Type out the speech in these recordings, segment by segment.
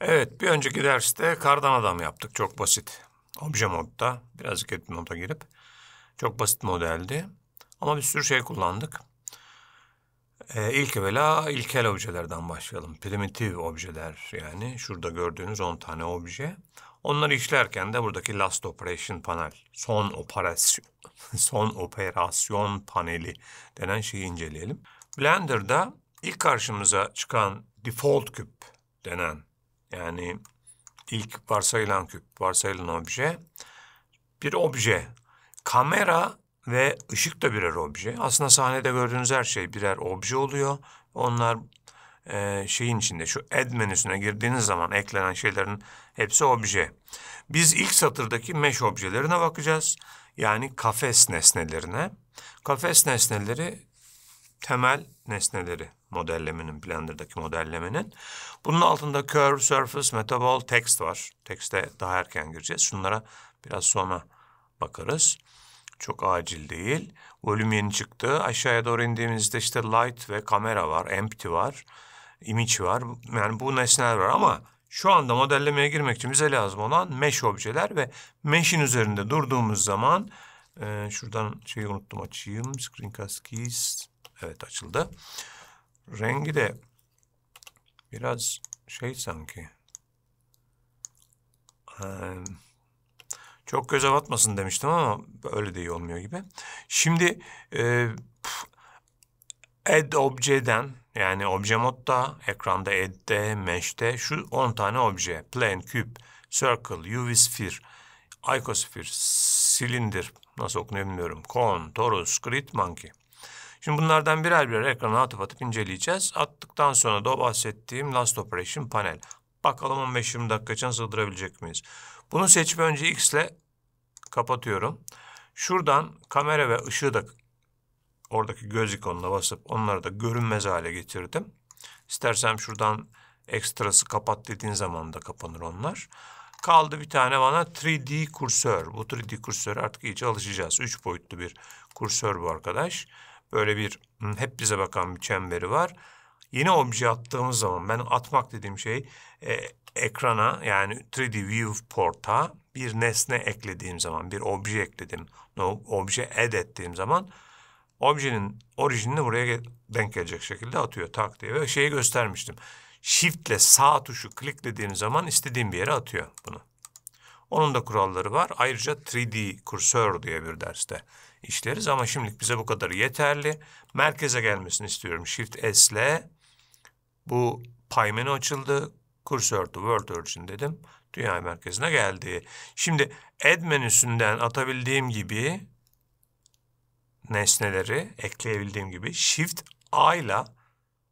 Evet, bir önceki derste kardan adam yaptık. Çok basit. Obje modda, birazcık edit moda girip. Çok basit modeldi. Ama bir sürü şey kullandık. Ee, ilk evvela ilkel objelerden başlayalım. Primitif objeler yani. Şurada gördüğünüz 10 tane obje. Onları işlerken de buradaki last operation panel, son operasyon, son operasyon paneli denen şeyi inceleyelim. Blender'da ilk karşımıza çıkan default küp denen yani ilk varsayılan küp, varsayılan obje bir obje. Kamera ve ışık da birer obje. Aslında sahnede gördüğünüz her şey birer obje oluyor. Onlar e, şeyin içinde şu add menüsüne girdiğiniz zaman eklenen şeylerin hepsi obje. Biz ilk satırdaki mesh objelerine bakacağız. Yani kafes nesnelerine. Kafes nesneleri temel nesneleri modellemenin, Blender'daki modellemenin. Bunun altında curve, surface, metabol, text var. Text'e daha erken gireceğiz. Şunlara biraz sonra bakarız. Çok acil değil. Volüm yeni çıktı. Aşağıya doğru indiğimizde işte light ve kamera var, empty var, image var. Yani bu nesneler var ama şu anda modellemeye girmek için bize lazım olan mesh objeler ve mesh'in üzerinde durduğumuz zaman e, şuradan şeyi unuttum açayım. Screencast keys. Evet açıldı. Rengi de biraz şey sanki. Çok göze batmasın demiştim ama öyle de iyi olmuyor gibi. Şimdi e, add obje'den yani obje modda, ekranda add'de, mesh'te şu 10 tane obje. Plane, küp, circle, UV sphere, icosphere, silindir, nasıl okunuyor bilmiyorum. Cone, torus, grid, monkey. Şimdi bunlardan birer birer ekrana atıp atıp inceleyeceğiz. Attıktan sonra da bahsettiğim Last Operation panel. Bakalım 15-20 dakika için sığdırabilecek miyiz? Bunu seçip önce X ile kapatıyorum. Şuradan kamera ve ışığı da oradaki göz ikonuna basıp onları da görünmez hale getirdim. İstersem şuradan ekstrası kapat dediğin zaman da kapanır onlar. Kaldı bir tane bana 3D kursör. Bu 3D kursör artık iyice alışacağız. Üç boyutlu bir kursör bu arkadaş. Böyle bir hep bize bakan bir çemberi var. Yeni obje attığımız zaman ben atmak dediğim şey e, ekrana yani 3D viewport'a bir nesne eklediğim zaman, bir obje ekledim, no, obje add ettiğim zaman objenin orijinini buraya denk gelecek şekilde atıyor tak diye ve şeyi göstermiştim. Shift ile sağ tuşu kliklediğin zaman istediğim bir yere atıyor bunu. Onun da kuralları var. Ayrıca 3D kursör diye bir derste işleriz ama şimdilik bize bu kadar yeterli. Merkeze gelmesini istiyorum. Shift S ile bu pay menü açıldı. Kursör to World Origin dedim. Dünya merkezine geldi. Şimdi Add menüsünden atabildiğim gibi nesneleri ekleyebildiğim gibi Shift A ile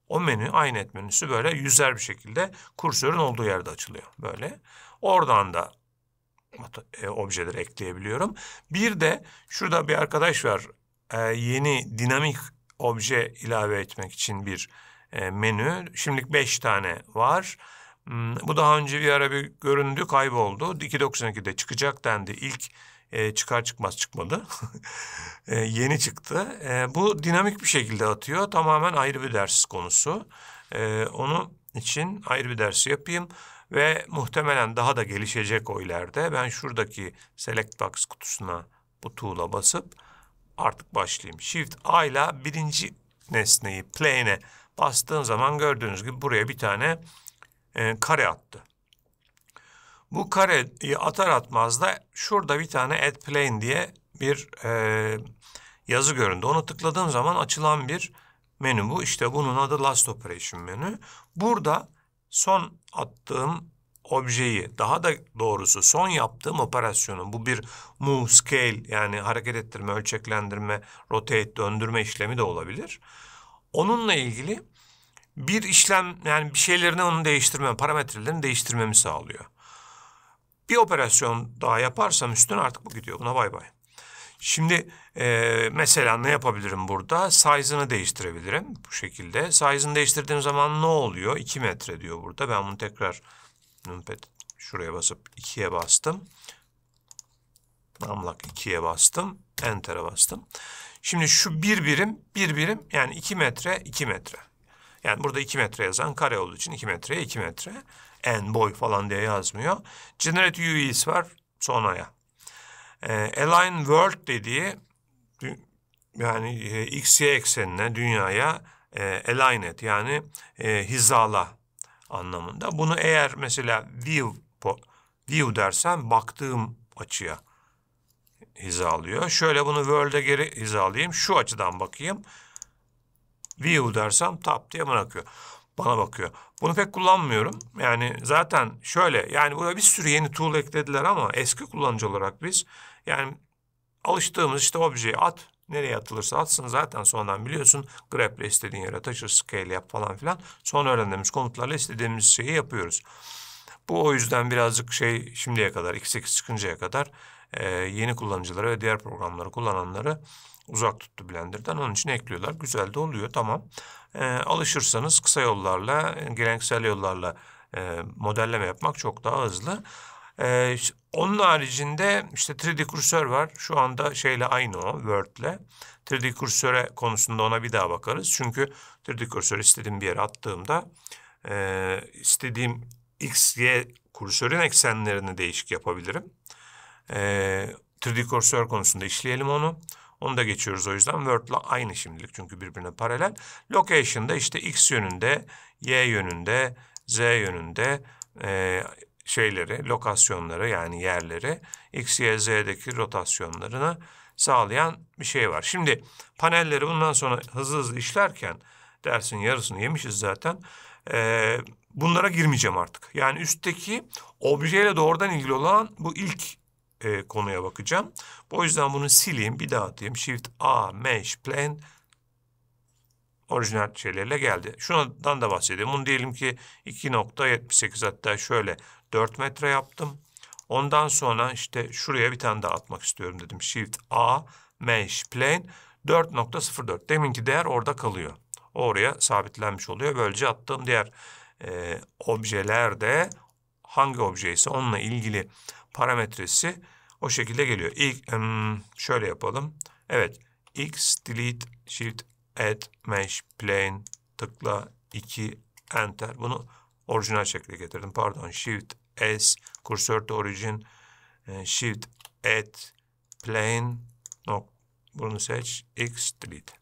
o menü aynı et menüsü böyle yüzer bir şekilde kursörün olduğu yerde açılıyor. Böyle. Oradan da e, objeleri ekleyebiliyorum. Bir de şurada bir arkadaş var. E, yeni dinamik obje ilave etmek için bir e, menü. Şimdilik beş tane var. Hmm, bu daha önce bir ara bir göründü, kayboldu. 2.92'de çıkacak dendi. İlk e, çıkar çıkmaz çıkmadı. e, yeni çıktı. E, bu dinamik bir şekilde atıyor. Tamamen ayrı bir ders konusu. E, onu için ayrı bir ders yapayım ve muhtemelen daha da gelişecek o ileride. Ben şuradaki Select Box kutusuna bu tuğla basıp artık başlayayım. Shift A ile birinci nesneyi plane'e bastığım zaman gördüğünüz gibi buraya bir tane e, kare attı. Bu kareyi atar atmaz da şurada bir tane add plane diye bir e, yazı göründü. Onu tıkladığım zaman açılan bir menü bu. İşte bunun adı last operation menü. Burada son attığım objeyi daha da doğrusu son yaptığım operasyonu bu bir move scale yani hareket ettirme, ölçeklendirme, rotate, döndürme işlemi de olabilir. Onunla ilgili bir işlem yani bir şeylerini onun değiştirme, parametrelerini değiştirmemi sağlıyor. Bir operasyon daha yaparsam üstüne artık bu gidiyor. Buna bay bay. Şimdi e, mesela ne yapabilirim burada? Size'ını değiştirebilirim bu şekilde. Size'ını değiştirdiğim zaman ne oluyor? 2 metre diyor burada. Ben bunu tekrar numpad şuraya basıp 2'ye bastım. Namlak 2'ye bastım. Enter'a bastım. Şimdi şu bir birim, bir birim yani 2 metre, 2 metre. Yani burada 2 metre yazan kare olduğu için 2 metreye 2 metre. En boy falan diye yazmıyor. Generate UV'si var sonraya. E, align world dediği yani e, x, y eksenine, dünyaya e, align et yani e, hizala anlamında. Bunu eğer mesela view, view dersen baktığım açıya hizalıyor. Şöyle bunu world'e geri hizalayayım. Şu açıdan bakayım. View dersem tap diye bırakıyor. Bana bakıyor. Bunu pek kullanmıyorum. Yani zaten şöyle yani buraya bir sürü yeni tool eklediler ama eski kullanıcı olarak biz yani alıştığımız işte objeyi at nereye atılırsa atsın zaten sonradan biliyorsun grep'le istediğin yere taşır scale yap falan filan. Sonra öğrendiğimiz komutlarla istediğimiz şeyi yapıyoruz. Bu o yüzden birazcık şey şimdiye kadar X8 çıkıncaya kadar e, yeni kullanıcıları ve diğer programları kullananları uzak tuttu Blender'dan. Onun için ekliyorlar. Güzel de oluyor. Tamam. E, alışırsanız kısa yollarla, geleneksel yollarla e, modelleme yapmak çok daha hızlı. E, onun haricinde işte 3D kursör var. Şu anda şeyle aynı o, Word'le. 3D kursöre konusunda ona bir daha bakarız. Çünkü 3D kursör istediğim bir yere attığımda e, istediğim X, Y kursörün eksenlerini değişik yapabilirim. E, 3D kursör konusunda işleyelim onu. Onu da geçiyoruz o yüzden. Word'la aynı şimdilik çünkü birbirine paralel. Location'da işte X yönünde, Y yönünde, Z yönünde e, şeyleri, lokasyonları yani yerleri X, Y, Z'deki rotasyonlarını sağlayan bir şey var. Şimdi panelleri bundan sonra hızlı hızlı işlerken dersin yarısını yemişiz zaten. E, bunlara girmeyeceğim artık. Yani üstteki objeyle doğrudan ilgili olan bu ilk e, konuya bakacağım. O yüzden bunu sileyim, bir daha atayım. Shift A, Mesh, Plane orijinal şeylerle geldi. Şundan da bahsedeyim. Bunu diyelim ki 2.78 hatta şöyle 4 metre yaptım. Ondan sonra işte şuraya bir tane daha atmak istiyorum dedim. Shift A, Mesh, Plane 4.04. Deminki değer orada kalıyor. Oraya sabitlenmiş oluyor. Böylece attığım diğer e, objeler de hangi obje ise onunla ilgili parametresi o şekilde geliyor. İlk um, şöyle yapalım. Evet. X delete shift add mesh plane tıkla 2 enter. Bunu orijinal şekle getirdim. Pardon. Shift S cursor to origin e, shift add plane no, bunu seç x delete.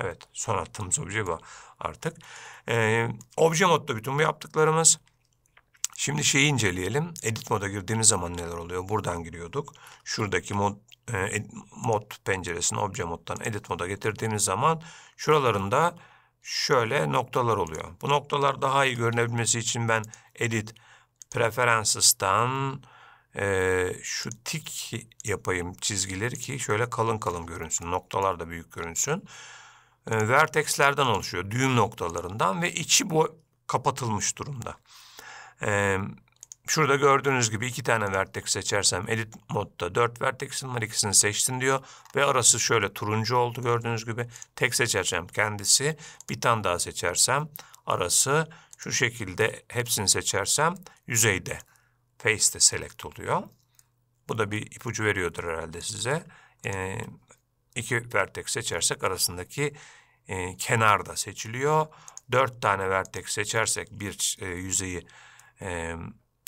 Evet. Son attığımız obje bu artık. Ee, obje modda bütün bu yaptıklarımız. Şimdi şeyi inceleyelim. Edit moda girdiğimiz zaman neler oluyor? Buradan giriyorduk. Şuradaki mod, e, mod penceresini obje moddan edit moda getirdiğimiz zaman şuralarında şöyle noktalar oluyor. Bu noktalar daha iyi görünebilmesi için ben edit preferences'tan e, şu tik yapayım çizgileri ki şöyle kalın kalın görünsün. Noktalar da büyük görünsün. E, vertexlerden oluşuyor. Düğüm noktalarından ve içi bu kapatılmış durumda. Ee, şurada gördüğünüz gibi iki tane vertex seçersem edit modda dört vertexim var ikisini seçtin diyor. Ve arası şöyle turuncu oldu gördüğünüz gibi. Tek seçersem kendisi bir tane daha seçersem arası şu şekilde hepsini seçersem yüzeyde face'te select oluyor. Bu da bir ipucu veriyordur herhalde size. Ee, iki vertex seçersek arasındaki e, kenar da seçiliyor. Dört tane vertex seçersek bir e, yüzeyi e,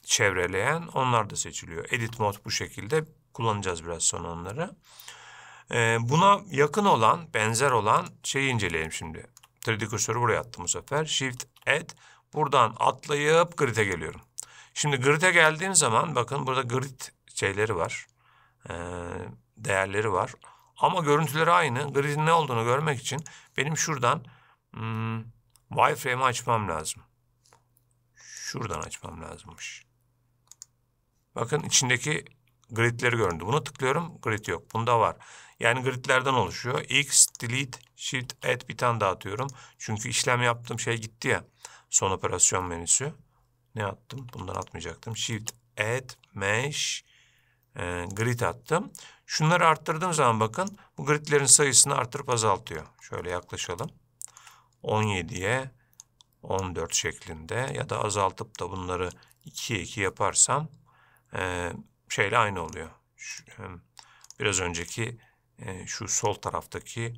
çevreleyen onlar da seçiliyor. Edit mod bu şekilde kullanacağız biraz sonra onları. E, buna yakın olan, benzer olan şeyi inceleyelim şimdi. 3D kursörü buraya attım bu sefer. Shift Add. Buradan atlayıp grid'e geliyorum. Şimdi grid'e geldiğim zaman bakın burada grid şeyleri var. E, değerleri var. Ama görüntüleri aynı. Grid'in ne olduğunu görmek için benim şuradan hmm, wireframe'i açmam lazım. Şuradan açmam lazımmış. Bakın içindeki gridleri göründü. Bunu tıklıyorum. Grid yok. Bunda var. Yani gridlerden oluşuyor. X, delete, shift, add bir tane daha atıyorum. Çünkü işlem yaptığım şey gitti ya. Son operasyon menüsü. Ne attım? Bundan atmayacaktım. Shift, add, mesh, e, grid attım. Şunları arttırdığım zaman bakın bu gridlerin sayısını arttırıp azaltıyor. Şöyle yaklaşalım. 17'ye 14 şeklinde ya da azaltıp da bunları 2'ye 2 yaparsam e, şeyle aynı oluyor. Şu, biraz önceki e, şu sol taraftaki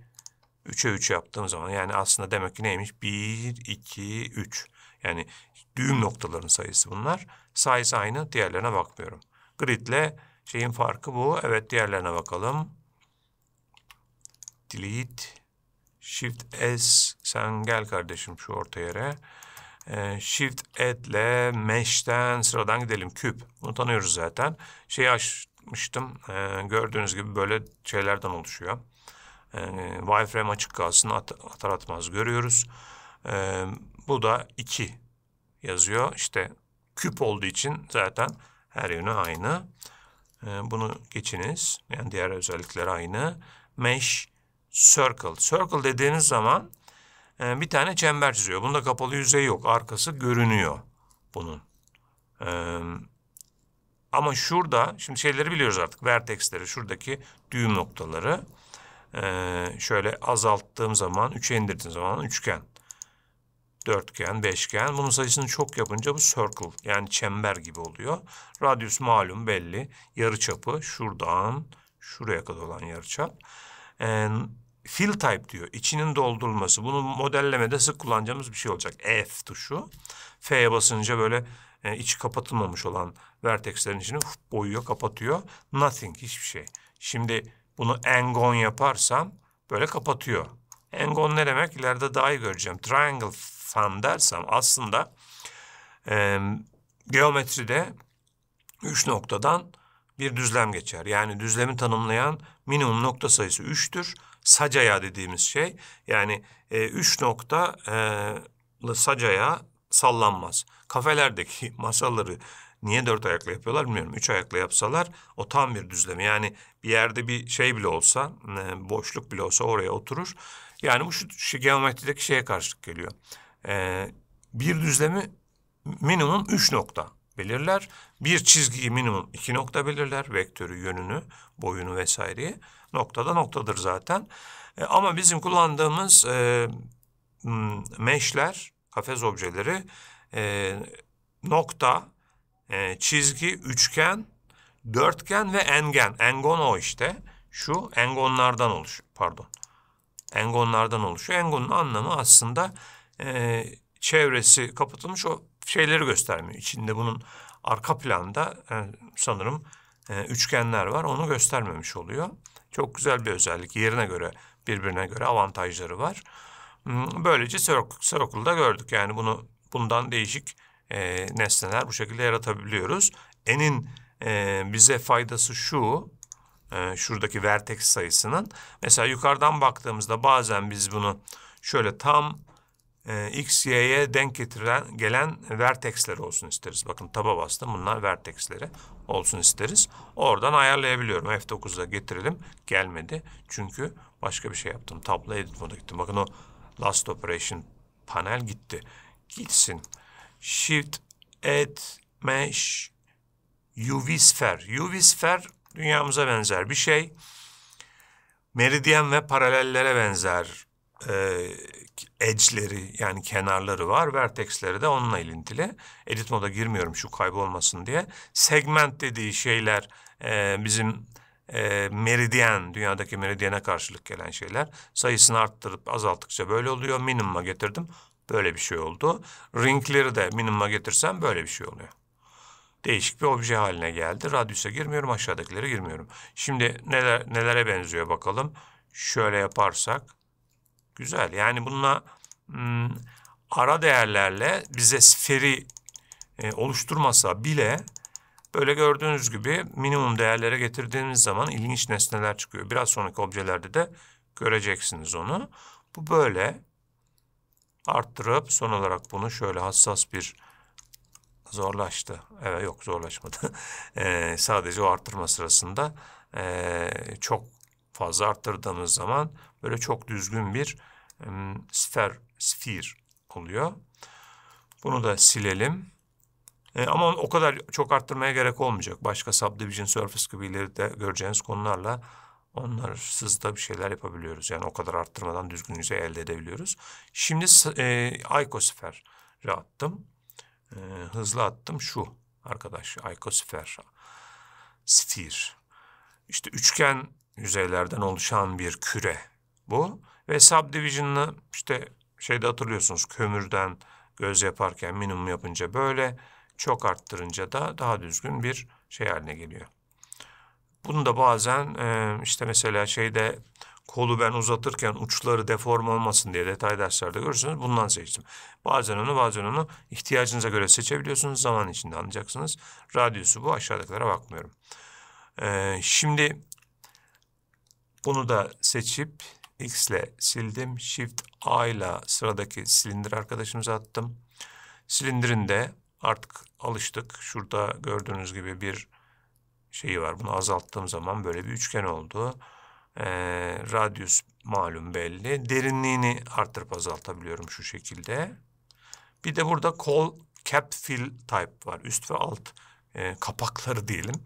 3'e 3 yaptığım zaman yani aslında demek ki neymiş? 1, 2, 3. Yani düğüm noktaların sayısı bunlar. Size aynı diğerlerine bakmıyorum. Grid'le şeyin farkı bu. Evet diğerlerine bakalım. Delete. Shift S. Sen gel kardeşim şu orta yere. Ee, Shift Add'le Mesh'ten sıradan gidelim. Küp. Bunu tanıyoruz zaten. Şeyi açmıştım. Ee, gördüğünüz gibi böyle şeylerden oluşuyor. Ee, wireframe açık kalsın at, atar atmaz görüyoruz. Ee, bu da 2 yazıyor. İşte küp olduğu için zaten her yönü aynı. Ee, bunu geçiniz. Yani diğer özellikleri aynı. Mesh Circle. Circle dediğiniz zaman e, bir tane çember çiziyor. Bunda kapalı yüzey yok. Arkası görünüyor bunun. Ee, ama şurada, şimdi şeyleri biliyoruz artık. Vertexleri, şuradaki düğüm noktaları. Ee, şöyle azalttığım zaman, 3'e indirdiğim zaman üçgen. Dörtgen, beşgen. Bunun sayısını çok yapınca bu circle yani çember gibi oluyor. Radyus malum belli. Yarıçapı şuradan şuraya kadar olan yarıçap. Ee, fill type diyor. İçinin doldurulması. Bunu modellemede sık kullanacağımız bir şey olacak. F tuşu. F'ye basınca böyle e, içi kapatılmamış olan vertexlerin içini boyuyor, kapatıyor. Nothing, hiçbir şey. Şimdi bunu engon yaparsam böyle kapatıyor. Engon ne demek? İleride daha iyi göreceğim. Triangle fan dersem aslında e, geometride üç noktadan bir düzlem geçer. Yani düzlemi tanımlayan minimum nokta sayısı üçtür. Sacaya dediğimiz şey yani e, üç nokta e, sacaya sallanmaz. Kafelerdeki masaları niye dört ayakla yapıyorlar bilmiyorum. Üç ayakla yapsalar o tam bir düzlemi. Yani bir yerde bir şey bile olsa, e, boşluk bile olsa oraya oturur. Yani bu şu, şu geometrideki şeye karşılık geliyor. E, bir düzlemi minimum üç nokta belirler. Bir çizgiyi minimum iki nokta belirler. Vektörü, yönünü, boyunu vesaireyi. Noktada noktadır zaten. E, ama bizim kullandığımız e, mesh'ler, kafes objeleri e, nokta, e, çizgi, üçgen, dörtgen ve engen. Engon o işte. Şu engonlardan oluşuyor. Pardon. Engonlardan oluşuyor. Engonun anlamı aslında e, çevresi kapatılmış o şeyleri göstermiyor. İçinde bunun arka planda e, sanırım e, üçgenler var. Onu göstermemiş oluyor. Çok güzel bir özellik. Yerine göre, birbirine göre avantajları var. Hmm, böylece Circle'da gördük. Yani bunu bundan değişik e, nesneler bu şekilde yaratabiliyoruz. Enin e, bize faydası şu, e, şuradaki vertex sayısının. Mesela yukarıdan baktığımızda bazen biz bunu şöyle tam e, x, y'ye denk getiren gelen vertexleri olsun isteriz. Bakın taba bastım bunlar vertexleri olsun isteriz. Oradan ayarlayabiliyorum. F9'da getirelim. Gelmedi. Çünkü başka bir şey yaptım. Tablo edit moda gittim. Bakın o last operation panel gitti. Gitsin. Shift, Add, Mesh, UV Sphere. UV Sphere dünyamıza benzer bir şey. Meridyen ve paralellere benzer e, edge'leri yani kenarları var. Vertex'leri de onunla ilintili. Edit moda girmiyorum şu kaybolmasın diye. Segment dediği şeyler e, bizim e, meridyen, dünyadaki meridyene karşılık gelen şeyler. Sayısını arttırıp azalttıkça böyle oluyor. Minimuma getirdim. Böyle bir şey oldu. Ringleri de minimuma getirsem böyle bir şey oluyor. Değişik bir obje haline geldi. Radyüse girmiyorum, aşağıdakilere girmiyorum. Şimdi neler nelere benziyor bakalım. Şöyle yaparsak güzel. Yani bununla hmm, ara değerlerle bize sferi e, oluşturmasa bile böyle gördüğünüz gibi minimum değerlere getirdiğiniz zaman ilginç nesneler çıkıyor. Biraz sonraki objelerde de göreceksiniz onu. Bu böyle arttırıp son olarak bunu şöyle hassas bir zorlaştı. Evet yok zorlaşmadı. ee, sadece o arttırma sırasında e, çok fazla arttırdığımız zaman böyle çok düzgün bir e, sfer, sfir oluyor. Bunu da silelim. E, ama o kadar çok arttırmaya gerek olmayacak. Başka subdivision surface gibi ileride göreceğiniz konularla onlarsız da bir şeyler yapabiliyoruz. Yani o kadar arttırmadan düzgün yüzey elde edebiliyoruz. Şimdi e, ikosferi attım. E, hızlı attım şu arkadaş ikosfer. Sfir. İşte üçgen yüzeylerden oluşan bir küre bu. Ve subdivision'ı işte şeyde hatırlıyorsunuz kömürden göz yaparken minimum yapınca böyle çok arttırınca da daha düzgün bir şey haline geliyor. Bunu da bazen e, işte mesela şeyde kolu ben uzatırken uçları deform olmasın diye detay derslerde görürsünüz. Bundan seçtim. Bazen onu bazen onu ihtiyacınıza göre seçebiliyorsunuz. Zaman içinde anlayacaksınız. Radyusu bu. Aşağıdakilere bakmıyorum. Ee, şimdi bunu da seçip X ile sildim. Shift A ile sıradaki silindir arkadaşımıza attım. Silindirin de artık alıştık. Şurada gördüğünüz gibi bir şeyi var. Bunu azalttığım zaman böyle bir üçgen oldu. Ee, radyus malum belli. Derinliğini arttırıp azaltabiliyorum şu şekilde. Bir de burada call cap fill type var. Üst ve alt e, kapakları diyelim.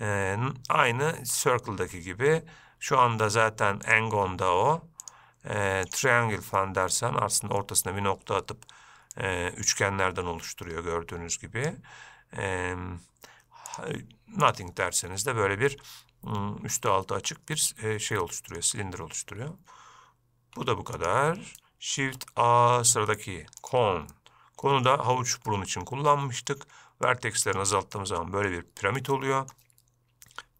E, aynı circle'daki gibi. Şu anda zaten Engon'da o. E, triangle falan dersen aslında ortasına bir nokta atıp e, üçgenlerden oluşturuyor gördüğünüz gibi. E, nothing derseniz de böyle bir üstü altı açık bir e, şey oluşturuyor, silindir oluşturuyor. Bu da bu kadar. Shift A sıradaki cone. Konu da havuç burun için kullanmıştık. Vertexlerini azalttığımız zaman böyle bir piramit oluyor.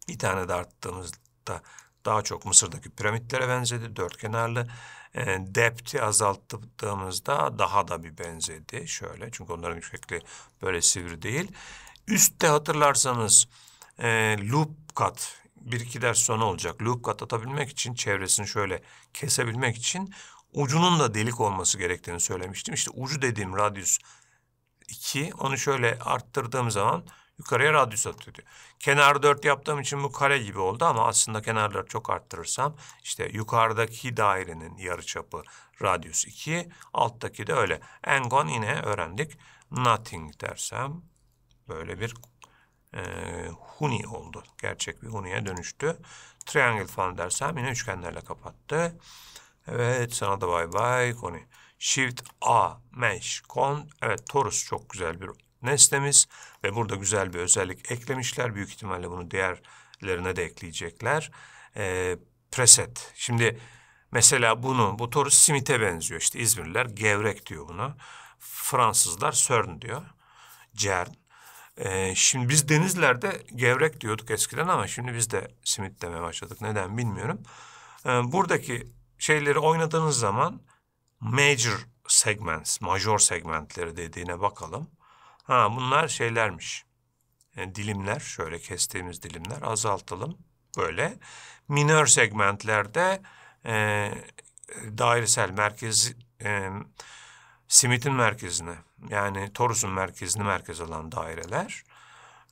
Bir tane de arttığımızda daha çok Mısır'daki piramitlere benzedi. Dört kenarlı. E, depth'i azalttığımızda daha da bir benzedi. Şöyle çünkü onların şekli böyle sivri değil. Üstte hatırlarsanız e, loop cut bir iki ders sonra olacak. Loop cut atabilmek için çevresini şöyle kesebilmek için ucunun da delik olması gerektiğini söylemiştim. İşte ucu dediğim radyus 2 onu şöyle arttırdığım zaman yukarıya radyus atıyor. Kenar 4 yaptığım için bu kare gibi oldu ama aslında kenarları çok arttırırsam işte yukarıdaki dairenin yarıçapı radyus 2, alttaki de öyle. Engon yine öğrendik. Nothing dersem böyle bir e, huni oldu. Gerçek bir huniye dönüştü. Triangle falan dersem yine üçgenlerle kapattı. Evet sana da bay bay konu. Shift A mesh con. Evet torus çok güzel bir nesnemiz ve burada güzel bir özellik eklemişler. Büyük ihtimalle bunu diğerlerine de ekleyecekler. Ee, preset. Şimdi mesela bunu bu torus simite benziyor. İşte İzmirliler gevrek diyor buna. Fransızlar sörn diyor. Cern. Ee, şimdi biz denizlerde gevrek diyorduk eskiden ama şimdi biz de simit demeye başladık. Neden bilmiyorum. Ee, buradaki şeyleri oynadığınız zaman major segments, major segmentleri dediğine bakalım. Ha bunlar şeylermiş. Yani dilimler, şöyle kestiğimiz dilimler azaltalım. Böyle. Minör segmentlerde e, dairesel merkez e, simitin merkezine yani torus'un merkezini merkez alan daireler.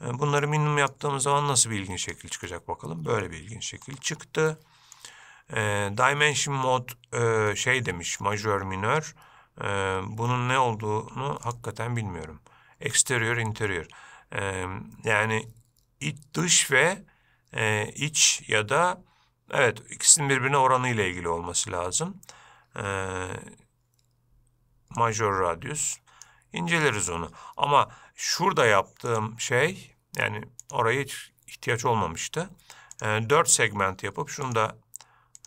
E, bunları minimum yaptığımız zaman nasıl bir ilginç şekil çıkacak bakalım. Böyle bir ilginç şekil çıktı. E, dimension mod e, şey demiş majör minör. Bunun ne olduğunu hakikaten bilmiyorum. Exterior interior. Yani iç, dış ve iç ya da evet ikisinin birbirine oranı ile ilgili olması lazım. E, major radius. İnceleriz onu. Ama şurada yaptığım şey yani oraya hiç ihtiyaç olmamıştı. E, 4 segment yapıp şunu da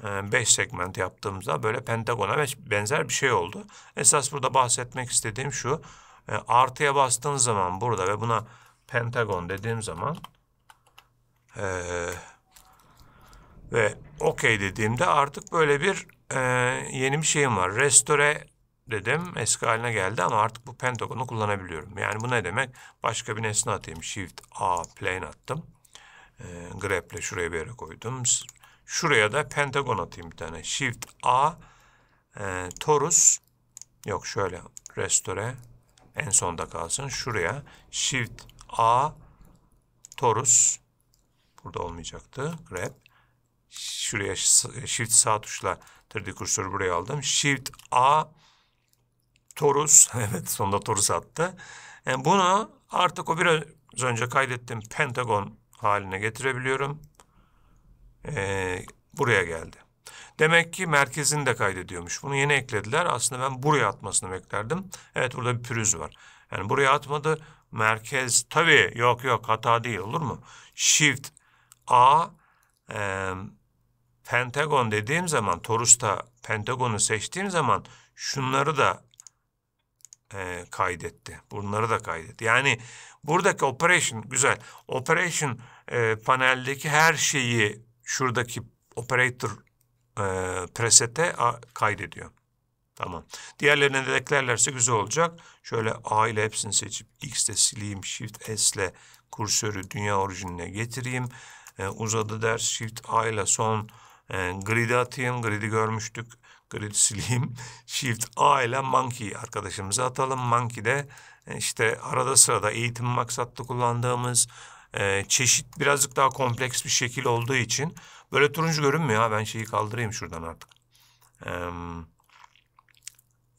5 ee, segment yaptığımızda böyle pentagona benzer bir şey oldu. Esas burada bahsetmek istediğim şu. E, artıya bastığım zaman burada ve buna pentagon dediğim zaman e, ve okey dediğimde artık böyle bir e, yeni bir şeyim var. Restore dedim eski haline geldi ama artık bu pentagonu kullanabiliyorum. Yani bu ne demek? Başka bir nesne atayım. Shift A plane attım. E, grep'le şuraya bir yere koydum. Şuraya da pentagon atayım bir tane. Shift A e, torus yok şöyle restore en sonda kalsın. Şuraya Shift A torus burada olmayacaktı. Grab. Şuraya Shift sağ tuşla 3D kursörü buraya aldım. Shift A torus. evet sonunda torus attı. Yani e, bunu artık o biraz önce kaydettiğim pentagon haline getirebiliyorum e, buraya geldi. Demek ki merkezini de kaydediyormuş. Bunu yeni eklediler. Aslında ben buraya atmasını beklerdim. Evet burada bir pürüz var. Yani buraya atmadı. Merkez tabii yok yok hata değil olur mu? Shift A e, pentagon dediğim zaman torus'ta pentagonu seçtiğim zaman şunları da e, kaydetti. Bunları da kaydetti. Yani buradaki operation güzel. Operation e, paneldeki her şeyi şuradaki operator e, presete a, kaydediyor. Tamam. Diğerlerine de eklerlerse güzel olacak. Şöyle A ile hepsini seçip X'te sileyim. Shift S ile kursörü dünya orijinine getireyim. E, uzadı ders. Shift A ile son e, grid'i atayım. Grid'i görmüştük. Grid sileyim. Shift A ile Monkey arkadaşımıza atalım. Monkey de e, işte arada sırada eğitim maksatlı kullandığımız e, çeşit birazcık daha kompleks bir şekil olduğu için böyle turuncu görünmüyor. Ha, ben şeyi kaldırayım şuradan artık. Eee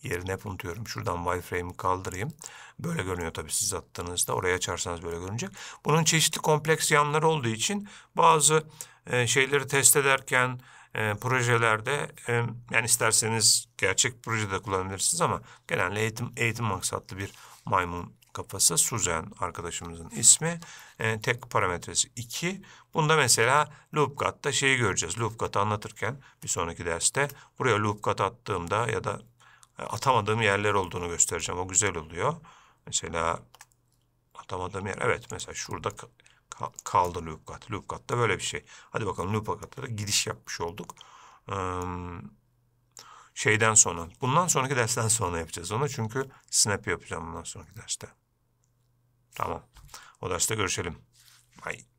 Yerini hep unutuyorum. Şuradan wireframe'i kaldırayım. Böyle görünüyor tabii siz attığınızda. Oraya açarsanız böyle görünecek. Bunun çeşitli kompleks yanları olduğu için bazı e, şeyleri test ederken e, projelerde e, yani isterseniz gerçek projede kullanabilirsiniz ama genelde eğitim eğitim maksatlı bir maymun kafası Suzen arkadaşımızın ismi. E, tek parametresi 2. Bunda mesela loopcut'ta şeyi göreceğiz. Loopcut'ı anlatırken bir sonraki derste buraya loopcut attığımda ya da atamadığım yerler olduğunu göstereceğim. O güzel oluyor. Mesela atamadığım yer. Evet mesela şurada kaldı loopcut. Loopcut da böyle bir şey. Hadi bakalım loopcut'ta da gidiş yapmış olduk. şeyden sonra. Bundan sonraki dersten sonra yapacağız onu. Çünkü snap yapacağım bundan sonraki derste. Tamam. O derste görüşelim. Bye.